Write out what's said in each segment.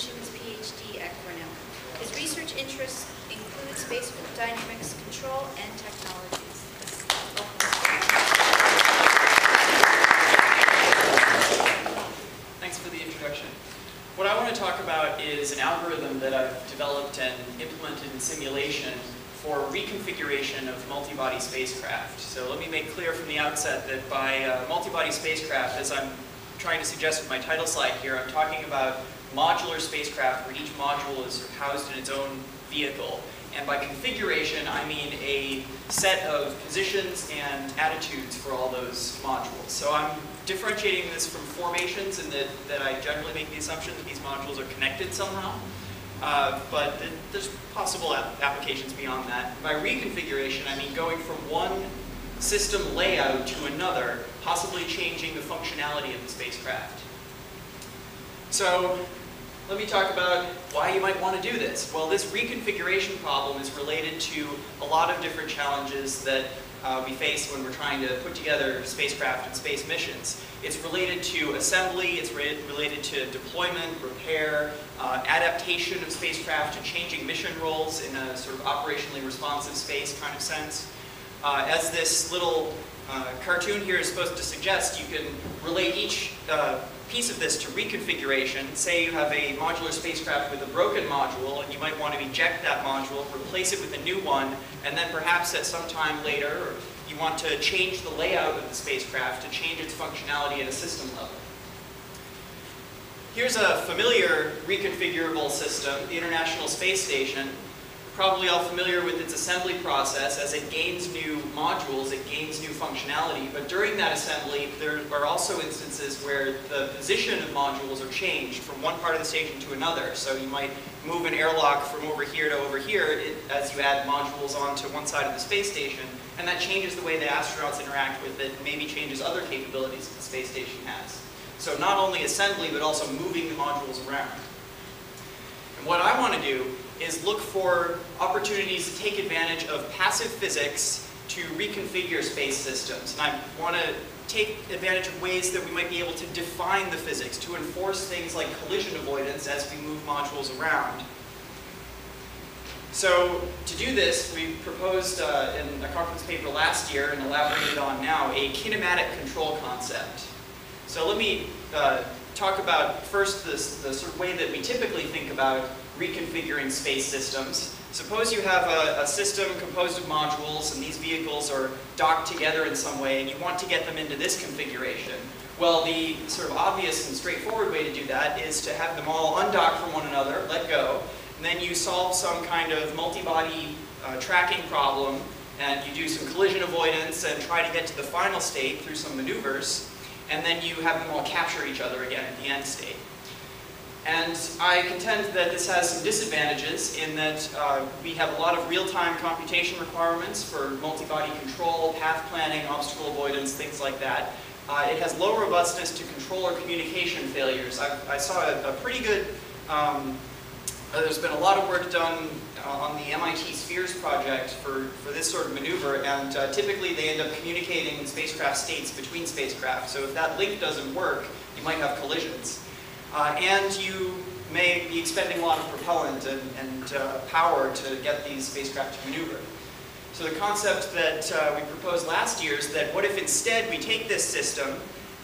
Solutions PhD at Cornell. His research interests include space dynamics, control, and technologies. Thanks for the introduction. What I want to talk about is an algorithm that I've developed and implemented in simulation for reconfiguration of multi-body spacecraft. So let me make clear from the outset that by uh, multi-body spacecraft, as I'm trying to suggest with my title slide here, I'm talking about modular spacecraft where each module is housed in its own vehicle. And by configuration, I mean a set of positions and attitudes for all those modules. So I'm differentiating this from formations in that, that I generally make the assumption that these modules are connected somehow. Uh, but th there's possible ap applications beyond that. By reconfiguration, I mean going from one system layout to another, possibly changing the functionality of the spacecraft. So let me talk about why you might want to do this. Well, this reconfiguration problem is related to a lot of different challenges that uh, we face when we're trying to put together spacecraft and space missions. It's related to assembly, it's re related to deployment, repair, uh, adaptation of spacecraft to changing mission roles in a sort of operationally responsive space kind of sense. Uh, as this little uh, cartoon here is supposed to suggest, you can relate each uh, piece of this to reconfiguration. Say you have a modular spacecraft with a broken module, and you might want to eject that module, replace it with a new one, and then perhaps at some time later, you want to change the layout of the spacecraft to change its functionality at a system level. Here's a familiar reconfigurable system, the International Space Station probably all familiar with its assembly process. As it gains new modules, it gains new functionality. But during that assembly, there are also instances where the position of modules are changed from one part of the station to another. So you might move an airlock from over here to over here it, as you add modules onto one side of the space station. And that changes the way the astronauts interact with it, maybe changes other capabilities that the space station has. So not only assembly, but also moving the modules around. And what I want to do is look for opportunities to take advantage of passive physics to reconfigure space systems. And I want to take advantage of ways that we might be able to define the physics, to enforce things like collision avoidance as we move modules around. So to do this, we proposed uh, in a conference paper last year and elaborated on now a kinematic control concept. So let me uh, talk about first this, the sort of way that we typically think about reconfiguring space systems. Suppose you have a, a, system composed of modules and these vehicles are docked together in some way and you want to get them into this configuration. Well, the sort of obvious and straightforward way to do that is to have them all undock from one another, let go, and then you solve some kind of multi-body uh, tracking problem and you do some collision avoidance and try to get to the final state through some maneuvers, and then you have them all capture each other again at the end state. And I contend that this has some disadvantages in that uh, we have a lot of real-time computation requirements for multi-body control, path planning, obstacle avoidance, things like that. Uh, it has low robustness to controller communication failures. I, I saw a, a, pretty good, um, uh, there's been a lot of work done uh, on the MIT Spheres project for, for this sort of maneuver, and uh, typically they end up communicating spacecraft states between spacecraft. So if that link doesn't work, you might have collisions. Uh, and you may be expending a lot of propellant and, and uh, power to get these spacecraft to maneuver. So the concept that uh, we proposed last year is that what if instead we take this system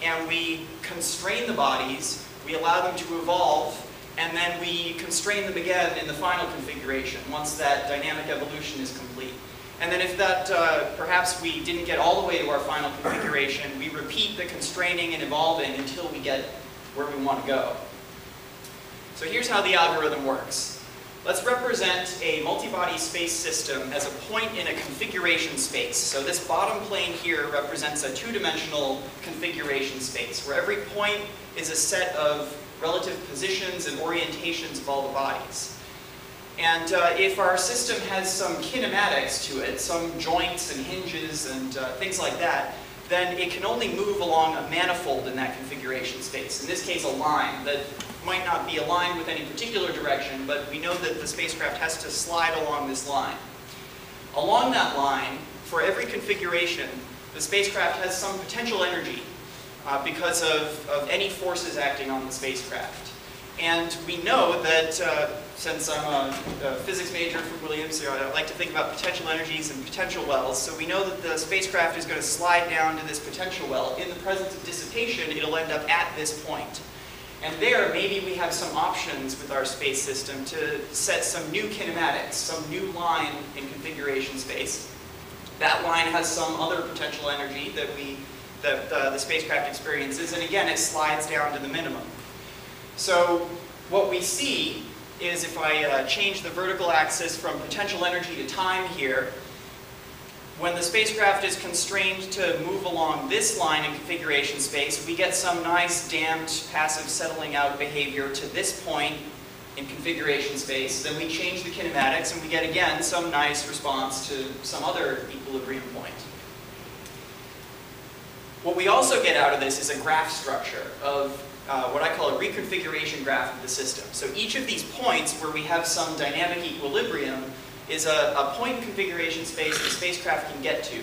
and we constrain the bodies, we allow them to evolve, and then we constrain them again in the final configuration once that dynamic evolution is complete. And then if that, uh, perhaps we didn't get all the way to our final configuration, we repeat the constraining and evolving until we get where we want to go. So here's how the algorithm works. Let's represent a multi-body space system as a point in a configuration space. So this bottom plane here represents a two-dimensional configuration space, where every point is a set of relative positions and orientations of all the bodies. And uh, if our system has some kinematics to it, some joints and hinges and uh, things like that, then it can only move along a manifold in that configuration space. In this case, a line that might not be aligned with any particular direction, but we know that the spacecraft has to slide along this line. Along that line, for every configuration, the spacecraft has some potential energy uh, because of, of any forces acting on the spacecraft. And we know that, uh, since I'm a, a physics major from Williams, know, I like to think about potential energies and potential wells. So we know that the spacecraft is going to slide down to this potential well. In the presence of dissipation, it'll end up at this point. And there, maybe we have some options with our space system to set some new kinematics, some new line in configuration space. That line has some other potential energy that we, that uh, the spacecraft experiences, and again, it slides down to the minimum. So what we see is if I uh, change the vertical axis from potential energy to time here, when the spacecraft is constrained to move along this line in configuration space, we get some nice damped passive settling out behavior to this point in configuration space. Then we change the kinematics and we get again some nice response to some other equilibrium point. What we also get out of this is a graph structure of uh, what I call a reconfiguration graph of the system. So each of these points where we have some dynamic equilibrium is a, a point configuration space the spacecraft can get to.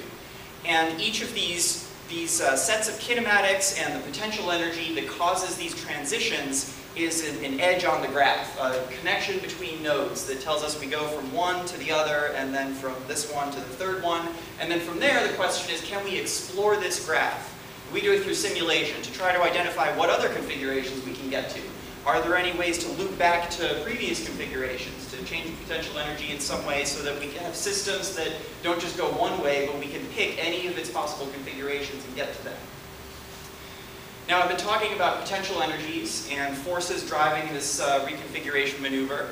And each of these, these uh, sets of kinematics and the potential energy that causes these transitions is an, an, edge on the graph, a connection between nodes that tells us we go from one to the other, and then from this one to the third one. And then from there, the question is, can we explore this graph? We do it through simulation to try to identify what other configurations we can get to. Are there any ways to loop back to previous configurations, to change potential energy in some way so that we can have systems that don't just go one way, but we can pick any of its possible configurations and get to them? Now, I've been talking about potential energies and forces driving this uh, reconfiguration maneuver.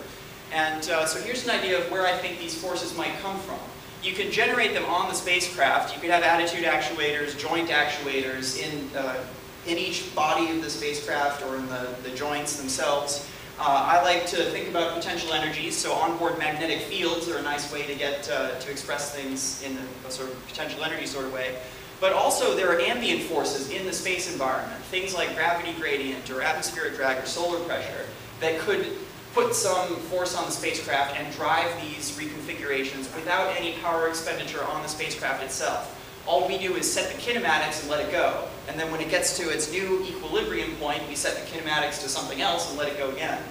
And uh, so here's an idea of where I think these forces might come from. You can generate them on the spacecraft. You could have attitude actuators, joint actuators in, uh, in each body of the spacecraft or in the, the joints themselves. Uh, I like to think about potential energies, so onboard magnetic fields are a nice way to get uh, to express things in a, a, sort of potential energy sort of way. But also there are ambient forces in the space environment, things like gravity gradient or atmospheric drag or solar pressure that could put some force on the spacecraft and drive these reconfigurations without any power expenditure on the spacecraft itself. All we do is set the kinematics and let it go. And then when it gets to its new equilibrium point, we set the kinematics to something else and let it go again.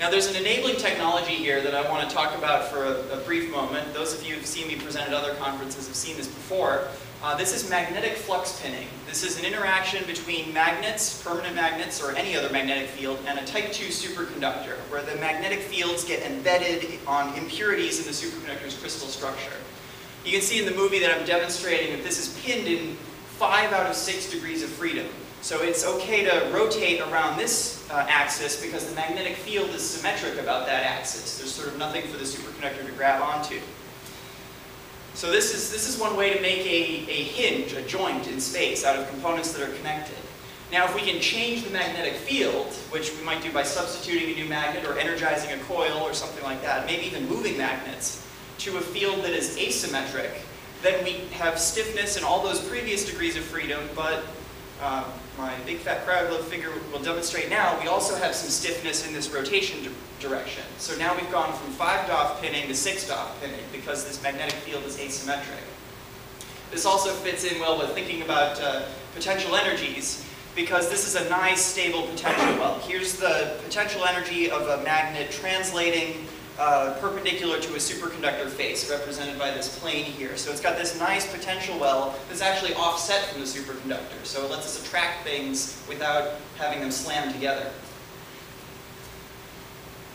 Now there's an enabling technology here that I want to talk about for a, a brief moment. Those of you who've seen me present at other conferences have seen this before. Uh, this is magnetic flux pinning. This is an interaction between magnets, permanent magnets, or any other magnetic field, and a type 2 superconductor, where the magnetic fields get embedded on impurities in the superconductor's crystal structure. You can see in the movie that I'm demonstrating that this is pinned in 5 out of 6 degrees of freedom. So it's okay to rotate around this uh, axis because the magnetic field is symmetric about that axis. There's sort of nothing for the superconductor to grab onto. So this is, this is one way to make a, a hinge, a joint in space out of components that are connected. Now if we can change the magnetic field, which we might do by substituting a new magnet or energizing a coil or something like that, maybe even moving magnets, to a field that is asymmetric, then we have stiffness in all those previous degrees of freedom, but uh, my big fat crowd love figure will demonstrate now, we also have some stiffness in this rotation di direction. So now we've gone from 5 DOF pinning to 6 DOF pinning because this magnetic field is asymmetric. This also fits in well with thinking about uh, potential energies because this is a nice stable potential well. Here's the potential energy of a magnet translating uh, perpendicular to a superconductor face, represented by this plane here. So it's got this nice potential well that's actually offset from the superconductor. So it lets us attract things without having them slam together.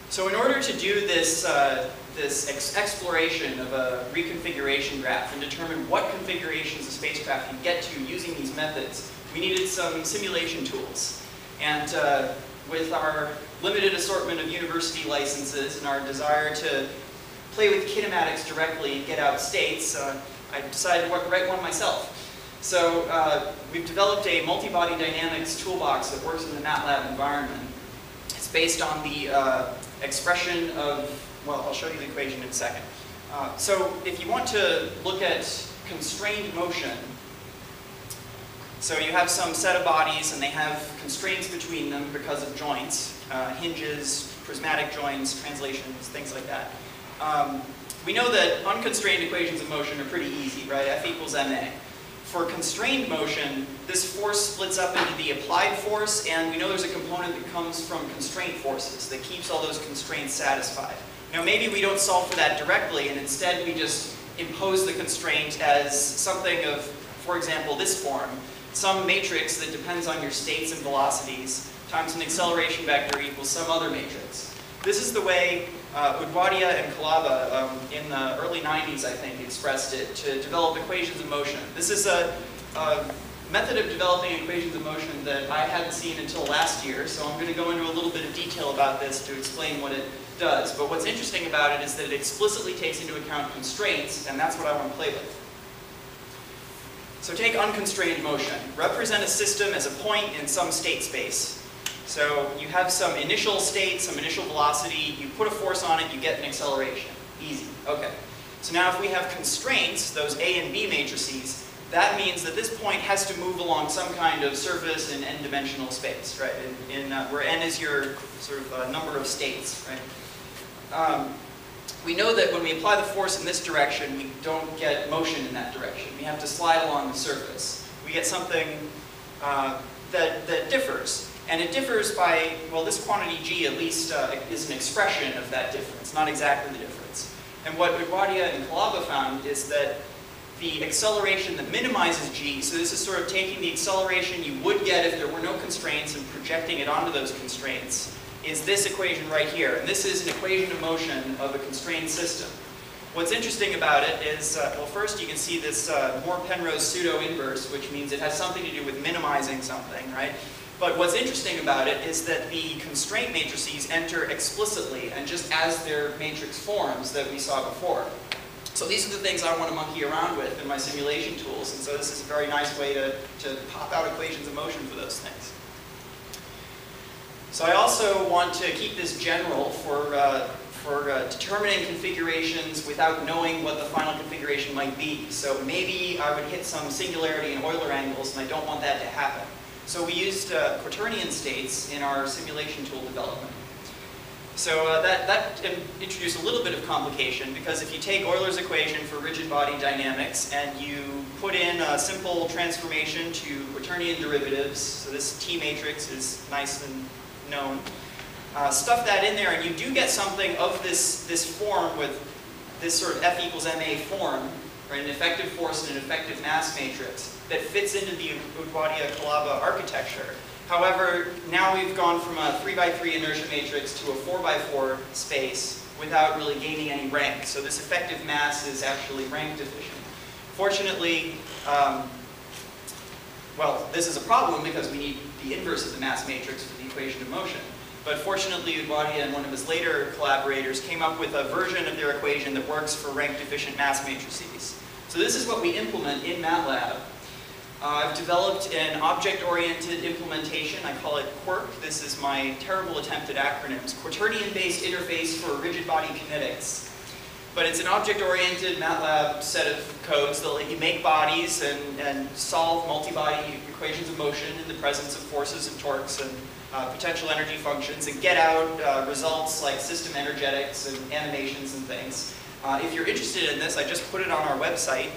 So in order to do this, uh, this ex exploration of a reconfiguration graph and determine what configurations a spacecraft can get to using these methods, we needed some simulation tools. And uh, with our limited assortment of university licenses and our desire to play with kinematics directly and get out states, uh, I decided to write one myself. So uh, we've developed a multi-body dynamics toolbox that works in the MATLAB environment. It's based on the uh, expression of, well, I'll show you the equation in a second. Uh, so if you want to look at constrained motion, so you have some set of bodies and they have constraints between them because of joints, uh, hinges, prismatic joints, translations, things like that. Um, we know that unconstrained equations of motion are pretty easy, right? F equals ma. For constrained motion, this force splits up into the applied force, and we know there's a component that comes from constraint forces that keeps all those constraints satisfied. Now maybe we don't solve for that directly, and instead we just impose the constraint as something of, for example, this form, some matrix that depends on your states and velocities times an acceleration vector equals some other matrix. This is the way uh, Udwadia and Kalaba um, in the early 90s, I think, expressed it to develop equations of motion. This is a, a method of developing equations of motion that I hadn't seen until last year, so I'm going to go into a little bit of detail about this to explain what it does. But what's interesting about it is that it explicitly takes into account constraints, and that's what I want to play with. So take unconstrained motion. Represent a system as a point in some state space. So you have some initial state, some initial velocity, you put a force on it, you get an acceleration. Easy. Okay. So now if we have constraints, those A and B matrices, that means that this point has to move along some kind of surface in n-dimensional space, right? In, in uh, where n is your sort of uh, number of states, right? Um, we know that when we apply the force in this direction, we don't get motion in that direction. We have to slide along the surface. We get something uh, that, that differs. And it differs by, well, this quantity g at least uh, is an expression of that difference, not exactly the difference. And what Udwadia and Kalaba found is that the acceleration that minimizes g, so this is sort of taking the acceleration you would get if there were no constraints and projecting it onto those constraints, is this equation right here. And this is an equation of motion of a constrained system. What's interesting about it is, uh, well, first you can see this uh, Moore-Penrose pseudo-inverse, which means it has something to do with minimizing something, right? But what's interesting about it is that the constraint matrices enter explicitly and just as their matrix forms that we saw before. So these are the things I want to monkey around with in my simulation tools, and so this is a very nice way to, to pop out equations of motion for those things. So I also want to keep this general for, uh, for uh, determining configurations without knowing what the final configuration might be. So maybe I would hit some singularity and Euler angles, and I don't want that to happen. So we used uh, quaternion states in our simulation tool development. So uh, that, that introduced a little bit of complication because if you take Euler's equation for rigid body dynamics and you put in a simple transformation to quaternion derivatives, so this T matrix is nice and known, uh, stuff that in there and you do get something of this, this form with this sort of F equals ma form, right, an effective force and an effective mass matrix that fits into the Udwadia-Kalaba architecture. However, now we've gone from a 3x3 inertia matrix to a 4x4 space without really gaining any rank. So this effective mass is actually rank deficient. Fortunately, um, well, this is a problem because we need the inverse of the mass matrix for the equation of motion. But fortunately, Udwadia and one of his later collaborators came up with a version of their equation that works for rank-deficient mass matrices. So this is what we implement in MATLAB uh, I've developed an object-oriented implementation. I call it QUIRK. This is my terrible attempt at acronyms. Quaternion-based interface for rigid body kinetics. But it's an object-oriented MATLAB set of codes that let you make bodies and, and solve multi-body equations of motion in the presence of forces and torques and uh, potential energy functions and get out uh, results like system energetics and animations and things. Uh, if you're interested in this, I just put it on our website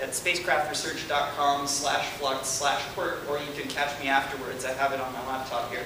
at spacecraftresearch.com slash flux slash quirk, or you can catch me afterwards. I have it on my laptop here.